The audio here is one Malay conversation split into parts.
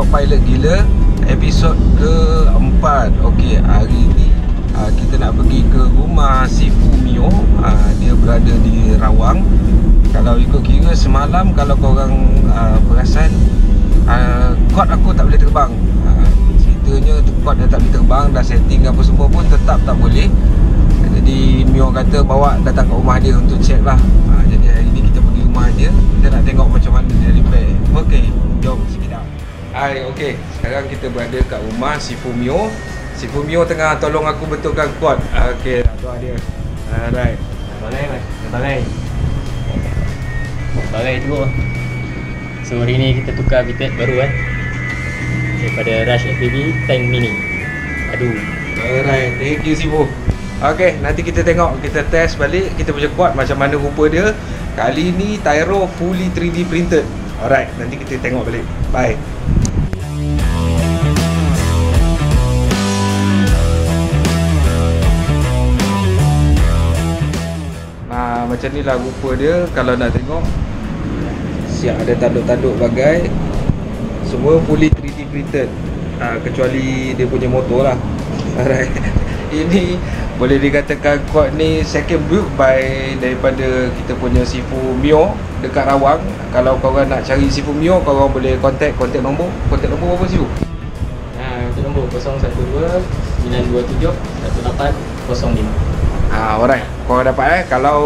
pilot gila Episod keempat. Okey, hari ni uh, Kita nak pergi ke rumah Sifu Mio uh, Dia berada di Rawang. Kalau ikut kira semalam Kalau korang uh, perasan uh, Kod aku tak boleh terbang. Uh, Ceritanya kod dah tak boleh terbang Dah setting apa semua pun tetap tak boleh. Jadi Mio kata bawa datang ke rumah dia untuk check lah Hai, okey. Sekarang kita berada kat rumah si Fumio. Si Fumio tengah tolong aku betulkan kuat. Okey, tu dia. Alright. Bagai mas, bagai. Bagai tu. So hari ni kita tukar VTEC baru kan. Daripada Rush FPV Tank Mini. Aduh. Alright, thank you Sifu. Okey, nanti kita tengok, kita test balik kita punya kuat macam mana rupa dia. Kali ni Tyro fully 3D printed. Alright, nanti kita tengok balik. Bye. Macam ni lah rupa dia kalau nak tengok. Siap ada tanduk-tanduk bagai. Semua fully 3D printed. Ha, kecuali dia punya motor lah. Alright. Ini boleh dikatakan quad ni second build by daripada kita punya Sifu Mio dekat Rawang. Kalau korang nak cari Sifu Mio, korang boleh contact contact nombor. Contact nombor apa Sifu? Ha, untuk nombor 012 927 1805. Ah, alright. Korang dapat eh. Kalau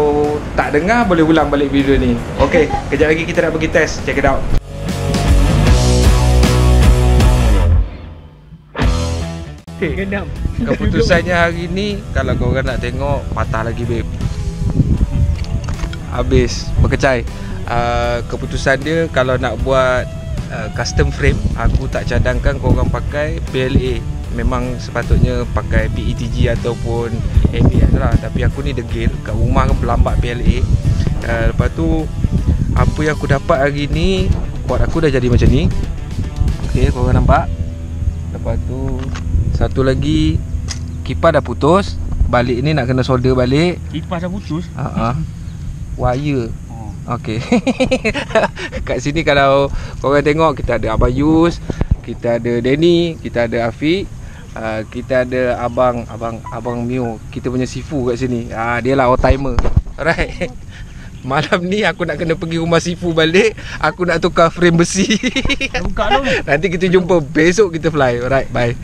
tak dengar boleh ulang balik video ni. Okey, kejap lagi kita nak pergi test. Check it out. Okay, genam. Keputusannya hari ni kalau korang nak tengok patah lagi babe. Habis berkecai. Uh, keputusan dia kalau nak buat uh, custom frame aku tak cadangkan korang pakai PLA. Memang sepatutnya pakai PETG ataupun ABS lah. Tapi aku ni degil Kat rumah kan berlambat PLA uh, Lepas tu Apa yang aku dapat hari ni Quad aku dah jadi macam ni. Okay korang nampak. Lepas tu Satu lagi Kipas dah putus. Balik ni nak kena solder balik. Kipas dah putus. uh-huh. Wire. Oh. Okay Kat sini kalau korang tengok Kita ada Abang Yus Kita ada Danny Kita ada Afiq uh, Kita ada Abang Abang Abang Mio Kita punya Sifu kat sini. Uh, Dia lah old timer Alright. Malam ni aku nak kena pergi rumah Sifu balik. Aku nak tukar frame besi. Buka dulu. Nanti kita jumpa. Besok kita fly. Alright bye